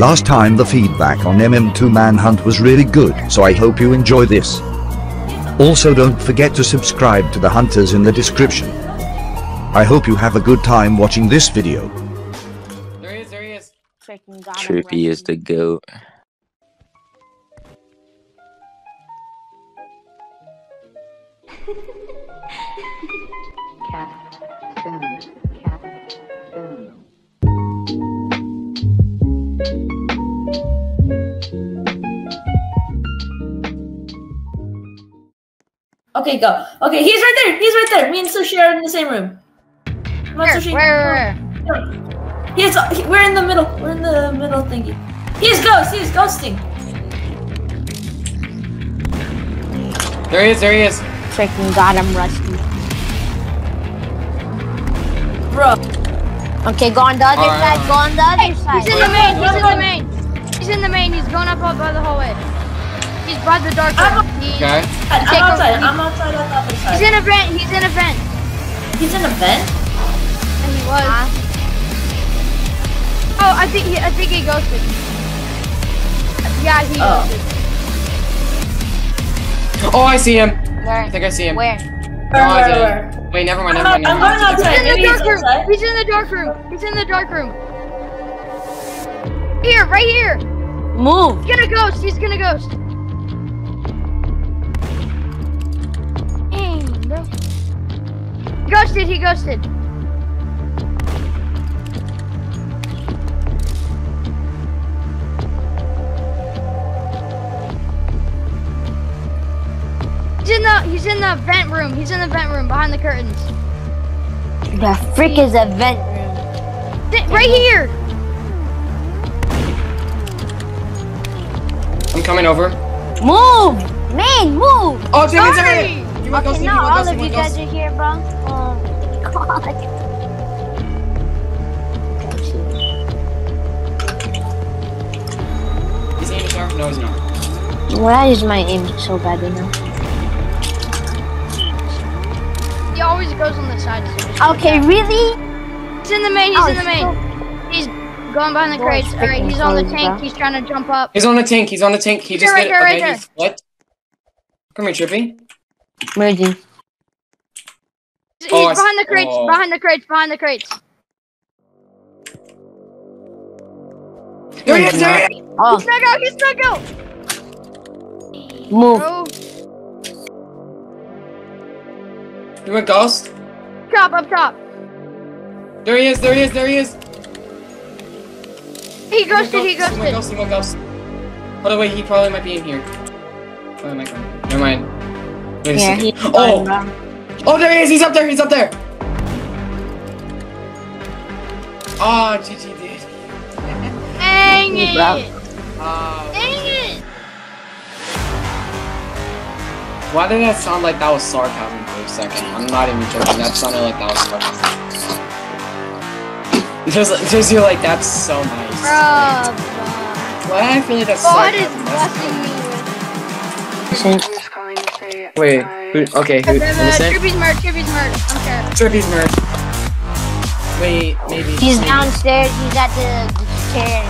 Last time the feedback on MM2 Manhunt was really good, so I hope you enjoy this. Also don't forget to subscribe to the hunters in the description. I hope you have a good time watching this video. There he is, there he is. Freaking God. Trippy is the goat. Cat, spoon, Okay, go. Okay, he's right there. He's right there. Me and Sushi are in the same room. Come on, Where? Sushi. Where? Come Where? He's. he- We're in the middle. We're in the middle thingy. He's ghost. He's ghosting. There he is, there he is. Freaking God, I'm rusty. Bro. Okay, go on the other Alright, side. Go on the other side. He's in the main. He's in the main. He's in the main. He's going up, up by the hallway. He's by the dark I'm room. Okay. I'm outside. over. I'm outside on the other He's in a vent. He's in a vent. He's in a vent. And he was. Oh, I think he. I think he ghosted. Yeah, he Oh. ghosted. Oh, I see him. Where? I think I see him. Where? Where, I where, where? Wait, never mind, I'm, never mind. I'm going mind. He's in the dark room. outside. He's in the dark room. He's in the dark room. Here, right here. Move. He's gonna ghost. He's gonna ghost. Ghosted. He ghosted. He's in the he's in the vent room. He's in the vent room behind the curtains. The frick is a vent room. Th- Right here. I'm coming over. Move! Man, move! Oh, Jimmy's over Sorry. here. You want Okay, ghosting? You now all of You you guys are here, bro. Oh, God. He's aiming sharp. No, he's not. Why is my aim so bad right now? He always goes on the side. So just- Okay, really? He's in the main. He's Oh, in the main. He's going behind the Boy, crates. it's All right, he's on the tank. bro. He's trying to jump up. He's on the tank. He's on the tank. He just there, did right okay. there. He flipped. Come here, Trippy. Merging. Oh, he's Oh, behind the crates. oh. Behind the crates. Behind the crates. There he is. There he is. Oh, He's stuck out. He's stuck out. move. Bro, You went ghost. top up top. There he is. There he is. There he is. He ghosted. He He went ghosted. ghost. He went ghost. By the way, he probably might be in here. Oh, am I? Never mind. Wait Yeah, second. he's oh, going, oh, there he is. He's up there. He's up there. Oh, GG, dude. Dang it. Uh, Dang it. why did that sound like that was sarcasm for a second? I'm not even joking. That sounded like that was sarcasm. Just, just you're like, that's so nice. Bro. Why did I feel like that's God is sarcasm? That's- blessing me with. Since Wait, who, okay, who, innocent? Trippy's merch. Trippy's merch. I'm scared. Trippy's merch. Wait, maybe. he's maybe. downstairs, he's at the, the chair.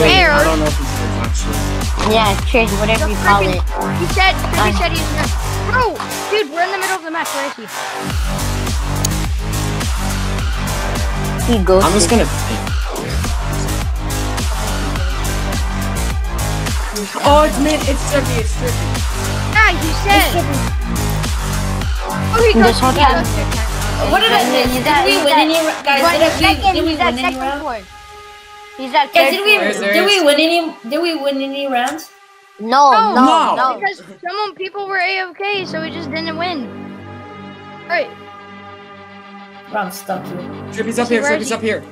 Wait, Where? I don't know if he's merch actually. Yeah, chairs, whatever you call it. He said. Trippy Fine. said he's merch. Bro, dude, we're in the middle of the match. Where is he? He goes. I'm just gonna Ah, oh, it's mid. It's Trippy. It's Trippy. Yeah, he said. Oh, he This ghosted. whole He time. ghosted. What did I miss? He's Did at- we win at- any guys? Did, we, did we win any second rounds? He's at Guys, third did we floor. There is, there did we win any? Did we win any rounds? No, No, no, No. no. Because some people were AFK, so we just didn't win. Alright. Bro, I'm stuck here. Trippy's up here. Where is Trippy's he? up here.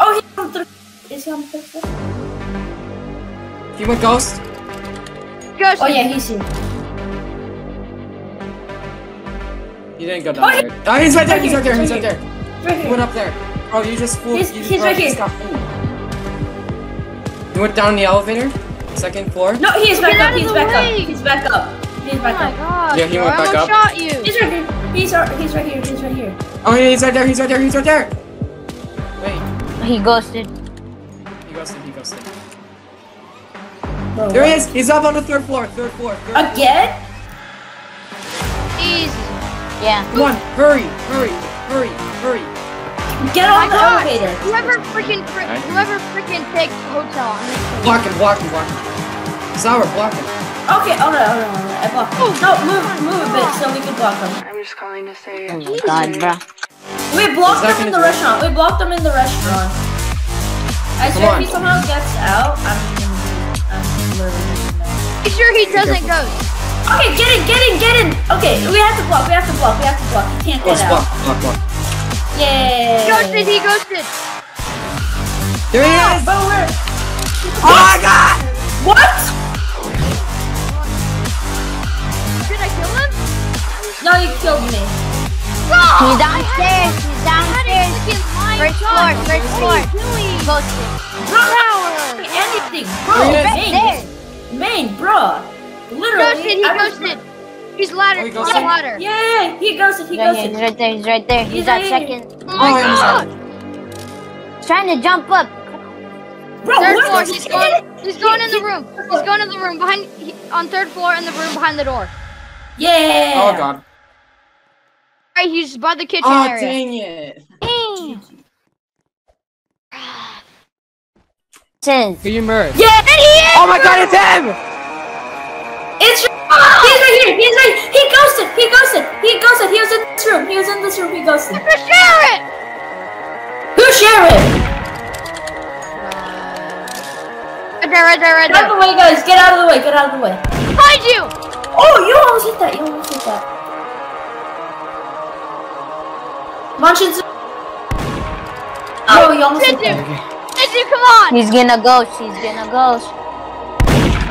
Oh, he's on third. Is he on third floor? He went ghost. Ghost. Oh yeah, he's here. He didn't go down Oh, he- there. Oh, he's right there. He's right there. He's right there. Right He went up there. Bro, you just fooled. He's- you he's bro, oh, right you just here. got fooled. He went down the elevator. Second floor. No, he's back Get up. out of He's back way. up. He's back up. He's Oh back my up. god. Yeah, he bro, went back almost up. shot you. He's right here. He's ar- he's right here. He's right here. Oh, yeah, he's right there. He's right there. He's right there. Wait. He ghosted. He ghosted, he ghosted. Bro, There he is! He's up on the third floor, third floor, third floor. Again? Easy. Yeah. Come on, hurry, hurry, hurry, hurry. Get My on the elevator. Whoever freaking fri- Right. whoever freaking takes the hotel. I'm gonna kill you. Block him, block him, block him. Sour, block him. Okay, alright, alright, alright. I blocked him. No, move, oh, move a bit so we can block him. I'm just calling to say Oh my god, bro. We blocked He's not him in the restaurant. We blocked him in the restaurant. I Come swear on. if he somehow gets out, I'm Make sure he doesn't careful. ghost. Okay, get in, get in, get in! Okay, we have to block, we have to block, we have to block. He can't Block, get block, out. block, block. block. Yay! Ghosted. He ghosted. There he is! But we're... Oh my god! What? Did I kill him? No, you killed me. He's downstairs. He's downstairs. First floor, first floor. Ghosted. Bro, anything, bro. Where is Right Main, main, bro. Literally. Ghosted. He I was- ghosted. He's ladder. Oh, he He's ghosted? ladder. Yeah, yeah, yeah, he ghosted, he Yeah, yeah, he's right there. He's right there. He's He's at second. Oh, oh my Oh, I'm god. He's trying to jump up. Bro, Third floor. He's going. He's going in the room. He's going in the room behind. He, on third floor in the room behind the door. Yeah. Oh god. Right. He's by the kitchen Oh area. dang it. Since. Who you murdered? Yeah, and he is. Oh my god, it's him! It's oh! he's right here. He's right. He ghosted. He ghosted. He ghosted. He was in this room. He was in this room. He ghosted. Mr. Sheriff. Who's sheriff? Right there. Right there. Right there. Get out of the way, guys. Get out of the way. Get out of the way. Behind you. Oh, you almost hit that. You almost hit that. Munchins. Oh, you almost hit that. Did? Come on. He's gonna ghost. He's gonna ghost.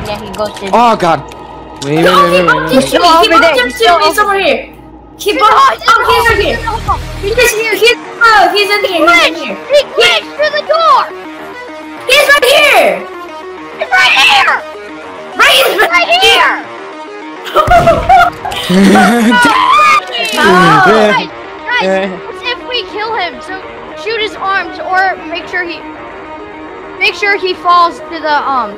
Yeah, he ghosted. Oh god. Wait, wait, No, wait, he wait, bumped wait, into wait. me. He over bumped there. into He's still me over somewhere here. He He's bumped. in the hall, Oh, he's right oh, he's here. in the hall. He's He's here. He's oh, he's in here. He's in here. He glitched through the door. He's right here. He's right here. Right, he's Right here. Oh. Guys, guys, what's if we kill him? So shoot his arms, or make sure he, make sure he falls to the um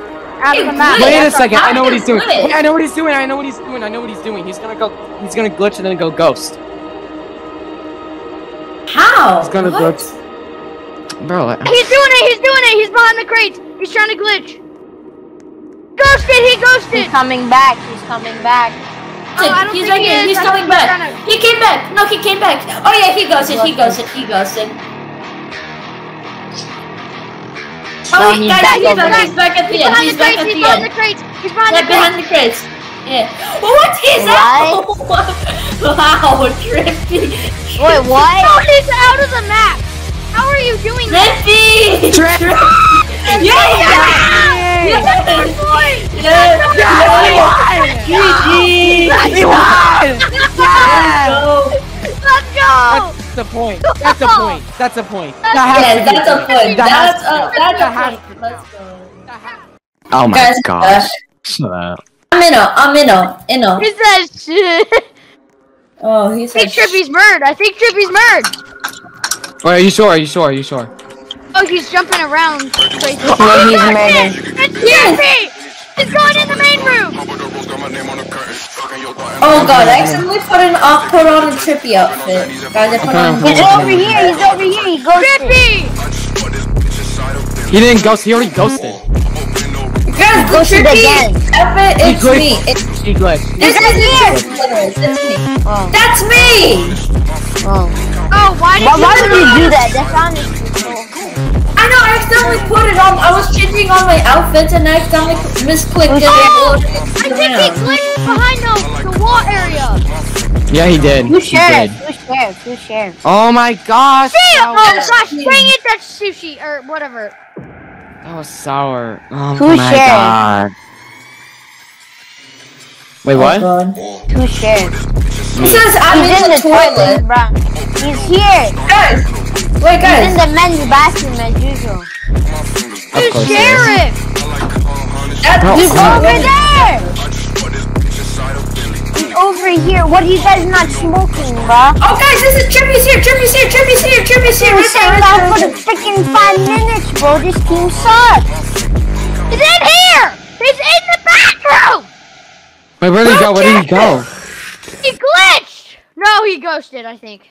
out of the map. Wait a second, I know what he's doing. Wait, I know what he's doing. I know what he's doing. I know what he's doing. He's gonna go. He's gonna glitch and then go ghost. How? He's gonna What? glitch. Bro, I- He's doing it. He's doing it. He's behind the crates. He's trying to glitch. Ghosted. He ghosted. He's coming back. He's coming back. Oh, I don't he's think right he here. is. He's I coming back. to- He came back. No, he came back. Oh yeah, he ghosted. He ghosted. He ghosted. No, Oh, he's he, guys, back oh he's, back, he's back at the He's end. behind He's the back crates. at He's behind the crates. He's behind Yeah, the behind crates. the crates. Yeah. What is that? wow, trippy. Wait, Oh, what? he's out of the map. How are you doing that? Trippy. Trip. Yeah. Yeah. Yes, that's the point. Yeah. GG. He won! Go. Let's go. That's the point. That's the point. That's the point. That Yeah, has to be that's a the point. That That's to a be that's That a point. Let's go. Oh my Guys, gosh. uh, I'm in a, I'm in a, in a. He says shit. Oh, he I think Trippy's murdered. I think Trippy's murdered. Wait, are you sure? Are you sure? Are you sure? Oh, he's jumping around. Crazy. No, he's murdered. It's Trippy. He's going in the main room. Oh god, I accidentally put an off put on a trippy outfit. Guys, I put on. He's over here. He's over here. He ghosted. Trippy. He didn't ghost. He already ghosted. Guys, the Ghosted trippy again. outfit. He It's me. It's He glitched. this is it. It's me. That's me. Oh. Oh, why did Why, you why would do you do that? That sounded so I know. I accidentally put it on. I was changing on my outfits and I accidentally misclicked it. Oh, I it think he glitched behind the, the wall area. Yeah, he did. Who's He sheriff? did. Who's sheriff? Who's sheriff? Oh my gosh. Damn! Oh Sour. gosh, dang it, that's sushi or whatever. That was sour. Oh Who's my sheriff? god. Wait, Oh what? god. Who's sheriff? He says I'm in in the the toilet, toilet. Bro. He's here. Guys, wait, guys. He's in the men's bathroom as usual. Of Who's course he sheriff? That, He's over yeah. there. He's over over here. What are you guys not smoking, bruh? Oh, guys, this is Trippy's here. Trippy's here. Trippy's here. Trippy's here. We're Right there, saying that for the freaking five minutes, bro. This team sucks. He's in here! He's in the bathroom! Wait, where did he go? Where did he go? He glitched! No, he ghosted, I think.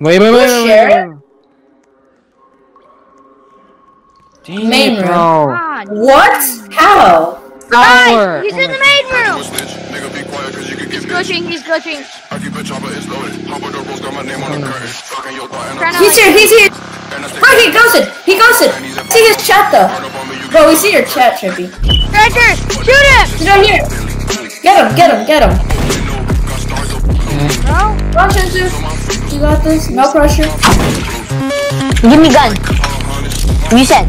Wait, wait, wait, wait, wait, share? wait. Dang Main it, room. bro. God. What? How? Guys, he's in the main room! Snitch, nigga be quiet cause you can He's glitching, he's glitching. I keep a chopper, it's loaded. Hop with the rules, got my name on the curtain. Fucking your thought and Trying I'm to He's here. He's here. and I stay Bro, he ghosted. He ghosted. See his chat though. hard up on me, you Bro, we see your chat, Trippy. Treasure, shoot him! He's right here. Get him. Get him. Get him. No? Come Shinzu. You got this. No pressure. Give me gun. Reset.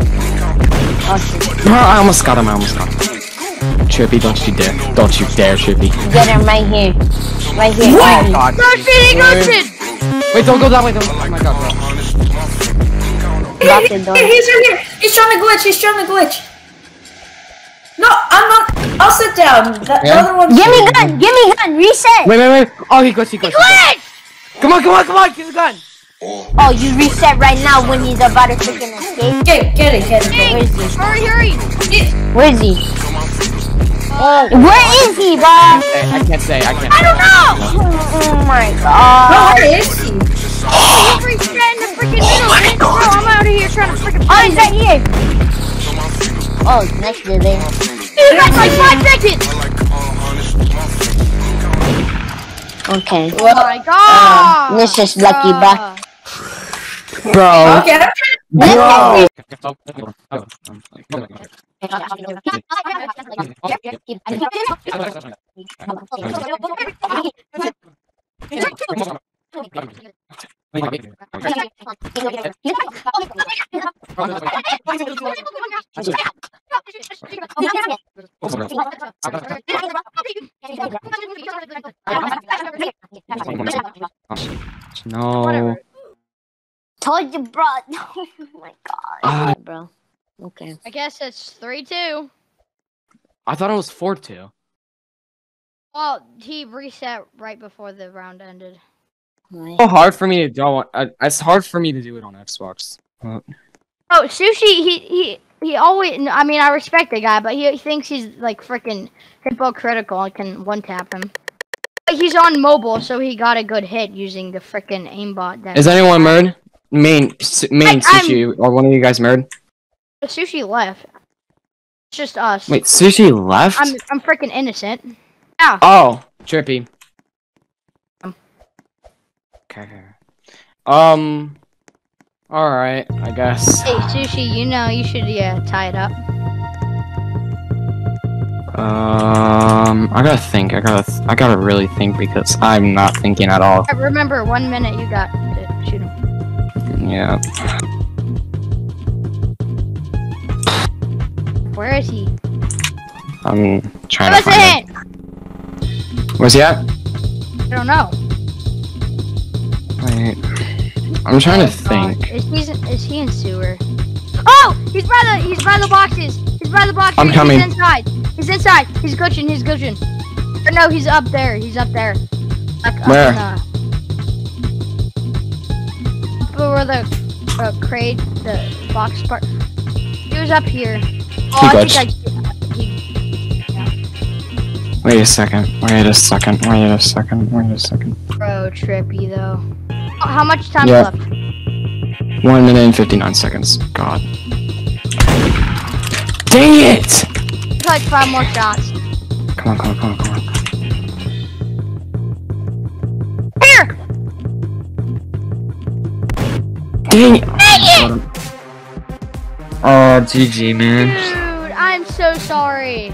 No, I almost got him. I almost got him. Trippy, don't you dare. Don't you dare, Trippy. Get him right here. Right here. Oh, right here. God. Ghosted, he ghosted! Wait, don't go that way. Don't. Oh my god, bro. Lock Here, the door. here, he's right here. He's trying to glitch. He's trying to glitch. No, I'm not. I'll sit down. The Yeah? other one. Give me gun. Give me gun. Reset. Wait, wait, wait. Oh, he glitched. He glitched. he glitched. Glitch! Come on, come on, come on. Give the gun. Oh, you reset right now when he's about to freaking escape. Get, get it. Get it. Get Where it. is he? Hurry, hurry! Where is he? Oh. Where is he, bro? Hey, I can't say. I can't. I don't know! Oh my god. where is he? He's reset in the freaking middle, oh man. Bro, I'm out of here trying to freaking Oh, he's right here. Oh, next to there. You got like five seconds! Okay. Oh my god! This is lucky, bro. Bro. Okay, I'm Bro. No. Whatever. Told you, bro. Oh my god. Okay, bro. Okay. I guess it's 3 2. I thought it was 4 2. Well, he reset right before the round ended. Right. so hard for me to do. on- uh, It's hard for me to do it on Xbox. Uh, Oh, sushi. He he he always. I mean, I respect the guy, but he, he thinks he's like freaking hypocritical and can one tap him. He's on mobile, so he got a good hit using the freaking aimbot. That Is anyone murd? Main, main I- I'm- sushi, or one of you guys murd? Sushi left. It's just us. Wait, sushi left? I'm I'm freaking innocent. Yeah. Oh, trippy. Um. Okay. okay. Um. All right, I guess. Hey, sushi. You know you should yeah tie it up. Um, I gotta think. I gotta. I gotta really think because I'm not thinking at all. I Remember, one minute you got to shoot him. Yeah. Where is he? I'm trying us to find him. Where's he at? I don't know. Wait. I'm trying to Oh, God. think. Is he is he in sewer? Oh, he's by the he's by the boxes. He's by the boxes. I'm coming. He's inside. He's inside. He's glitching. He's glitching. Or no, he's up there. He's up there. Like, up Where? in the- Where the uh, crate, the box part. He was up here. Oh, I glitched. think I. He, Wait a second. Wait a second. Wait a second. Wait a second. bro, trippy though. How much time Yeah. left? One minute and fifty-nine seconds. God. Dang it! Like five more shots. Come on, come on, come on, come on. Here. Dang it! Dang it! Oh, GG, man. Dude, I'm so sorry.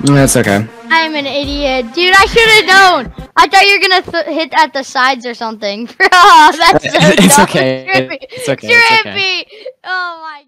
That's okay. I'm an idiot. Dude, I should have known. I thought you were gonna th- hit at the sides or something. Bro, that's so It's dumb. okay. Trippy. It's okay, it's okay. Trippy. Oh my